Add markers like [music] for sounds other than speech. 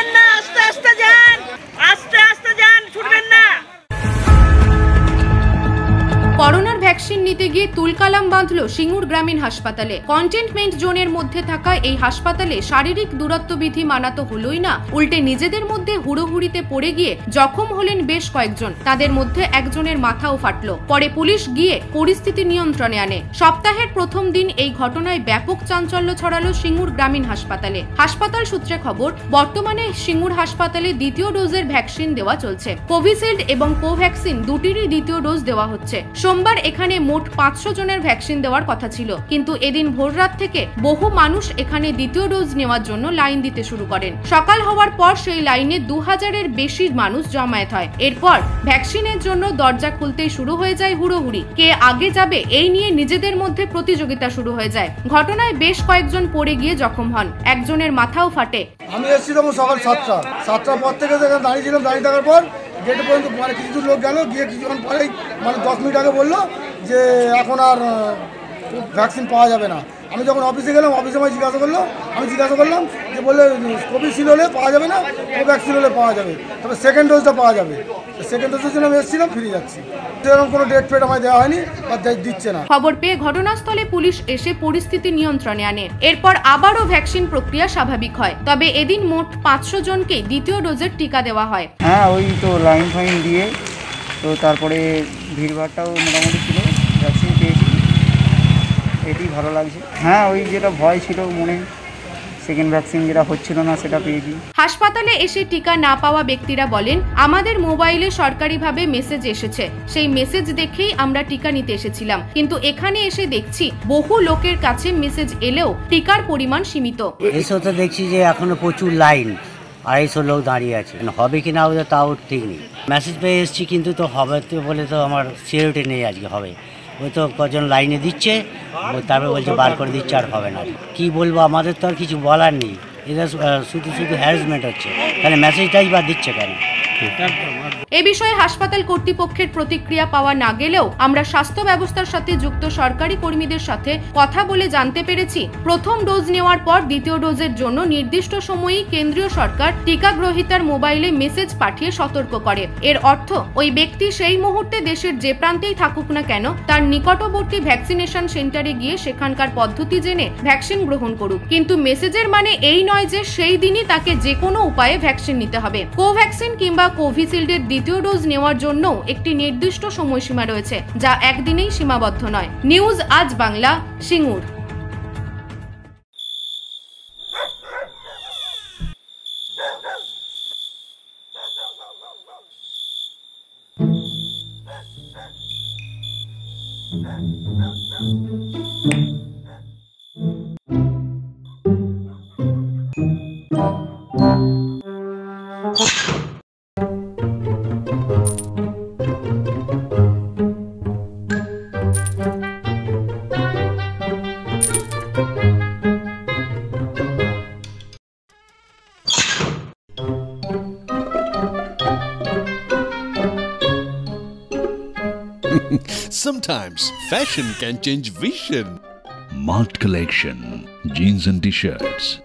ছুটবেন না আস্তে আস্তে যান আস্তে আস্তে যান ছুটবেন না। করোনার ভ্যাকসিন নিতে গিয়ে তুলকালাম বাঁধল সিঙ্গুর গ্রামীণ হাসপাতালে। কন্টেনমেন্ট জোনের মধ্যে থাকা এই হাসপাতালে শারীরিক দূরত্ব বিধি মানাতো হলোই না। উল্টে নিজেদের মধ্যে হুড়োহুড়িতে পড়ে গিয়ে জখম হলেন বেশ কয়েকজন। তাদের মধ্যে একজনের মাথাও ফাটলো। পরে পুলিশ গিয়ে পরিস্থিতি নিয়ন্ত্রণে আনে। সপ্তাহের প্রথম দিন এই ঘটনায় ব্যাপক চাঞ্চল্য ছড়ালো সিঙ্গুর গ্রামীণ হাসপাতালে। হাসপাতাল সূত্রে খবর, বর্তমানে সিঙ্গুর হাসপাতালে দ্বিতীয় ডোজের ভ্যাকসিন দেওয়া চলছে। কোভিশিল্ড এবং কোভ্যাক্সিন দুটিরই দ্বিতীয় ডোজ দেওয়া হচ্ছে। সোমবার এখানে মোট পাঁচশো জনের ভ্যাকসিন দেওয়ার কথা ছিল। কিন্তু এদিন ভোররাত থেকে বহু মানুষ এখানে দ্বিতীয় ডোজ নেওয়ার জন্য লাইন দিতে শুরু করেন। সকাল হওয়ার পর সেই লাইনে দু হাজারের বেশি মানুষ জমায়েত হয়। এরপর ভ্যাকসিনের জন্য দরজা খুলতেই শুরু হয়ে যায় হুড়োহুড়ি। কে আগে যাবে এই নিয়ে নিজেদের মধ্যে প্রতিযোগিতা শুরু হয়ে যায়। ঘটনায় বেশ কয়েকজন পড়ে গিয়ে জখম হন। একজনের মাথাও ফাটে। আমি এসেছি তখন সকাল সাতটা। সাতটার পর থেকে দাঁড়িয়েছিলাম দাঁড়িয়ে থাকার পর গেটে পর্যন্ত মানে কিছু লোক গেল, গিয়ে কিছুক্ষণ পরেই মানে দশ মিনিট আগে বলল যে এখন আর ভ্যাকসিন পাওয়া যাবে না। আমি যখন অফিসে গেলাম অফিসে আমায় জিজ্ঞাসা করল, আমি জিজ্ঞাসা করলাম যে বললে কোভিশিল্ড হলে পাওয়া যাবে না কোভ্যাক্সিন হলে পাওয়া যাবে। তবে সেকেন্ড ডোজটা পাওয়া যাবে। সেকেন্ড ডোজের জন্য আমি এসেছিলাম ফিরে যাচ্ছি। সেরকম কোনো ডেট ফেট আমায় দেওয়া হয়নি বা দিচ্ছে না। খবর পেয়ে ঘটনাস্থলে পুলিশ এসে পরিস্থিতি নিয়ন্ত্রণে আনে। এরপর আবারও ভ্যাকসিন প্রক্রিয়া স্বাভাবিক হয়। তবে এদিন মোট পাঁচশো জনকে দ্বিতীয় ডোজের টিকা দেওয়া হয়। হ্যাঁ ওই তো লাইন ফাইন দিয়ে। তো তারপরে ভিড়ভাড়টাও মোটামুটি ছিল ভ্যাকসিন পেয়েছি। এটি ভালো লাগছে। হ্যাঁ ওই যেটা ভয় ছিল মনে সেকেন্ড ভ্যাকসিন যেটা হচ্ছিল না সেটা পেয়েছি হাসপাতালে এসে টিকা না পাওয়া ব্যক্তিরা বলেন আমাদের মোবাইলে সরকারিভাবে মেসেজ এসেছে। সেই মেসেজ দেখেই আমরা টিকা নিতে এসেছিলাম। কিন্তু এখানে এসে দেখছি বহু লোকের কাছে মেসেজ এলেও টিকার পরিমাণ সীমিত। এসো তো দেখছি যে এখনও প্রচুর লাইন আড়াইশো লোক দাঁড়িয়ে আছে। হবে কি না হবে তাও ঠিক নেই। মেসেজ পেয়ে এসেছি কিন্তু তো হবে তো বলে তো আমার সিকিউরিটি নেই আজকে হবে। ওই তো কজন লাইনে দিচ্ছে তারপরে বলছে বার করে দিচ্ছে আর হবে না। কি বলব, আমাদের তো আর কিছু বলার নেই। এটা শুধু শুধু হ্যারাসমেন্ট হচ্ছে। তাহলে মেসেজটাই বা দিচ্ছে কেন? এ বিষয়ে হাসপাতাল কর্তৃপক্ষের প্রতিক্রিয়া পাওয়া না গেলেও আমরা স্বাস্থ্য ব্যবস্থার সাথে যুক্ত সরকারি কর্মীদের সাথে কথা বলে জানতে পেরেছি। প্রথম ডোজ নেওয়ার পর দ্বিতীয় ডোজের জন্য নির্দিষ্ট সময়েই কেন্দ্রীয় সরকার টিকা গ্রহীতার মোবাইলে মেসেজ পাঠিয়ে সতর্ক করে। এর অর্থ, ওই ব্যক্তি সেই মুহূর্তে দেশের যে প্রান্তেই থাকুক না কেন, তার নিকটবর্তী ভ্যাকসিনেশন সেন্টারে গিয়ে সেখানকার পদ্ধতি জেনে ভ্যাকসিন গ্রহণ করুক। কিন্তু মেসেজের মানে এই নয় যে সেই দিনই তাকে যে কোনো উপায়ে ভ্যাকসিন নিতে হবে। কোভ্যাক্সিন কিংবা কোভিশিল্ডের দ্বিতীয় ডোজ নেওয়ার জন্য একটি নির্দিষ্ট সময়সীমা রয়েছে, যা একদিনেই সীমাবদ্ধ নয়। নিউজ আজ Bangla, Singur. [laughs] Sometimes fashion can change vision. Malt Collection Jeans and T-shirts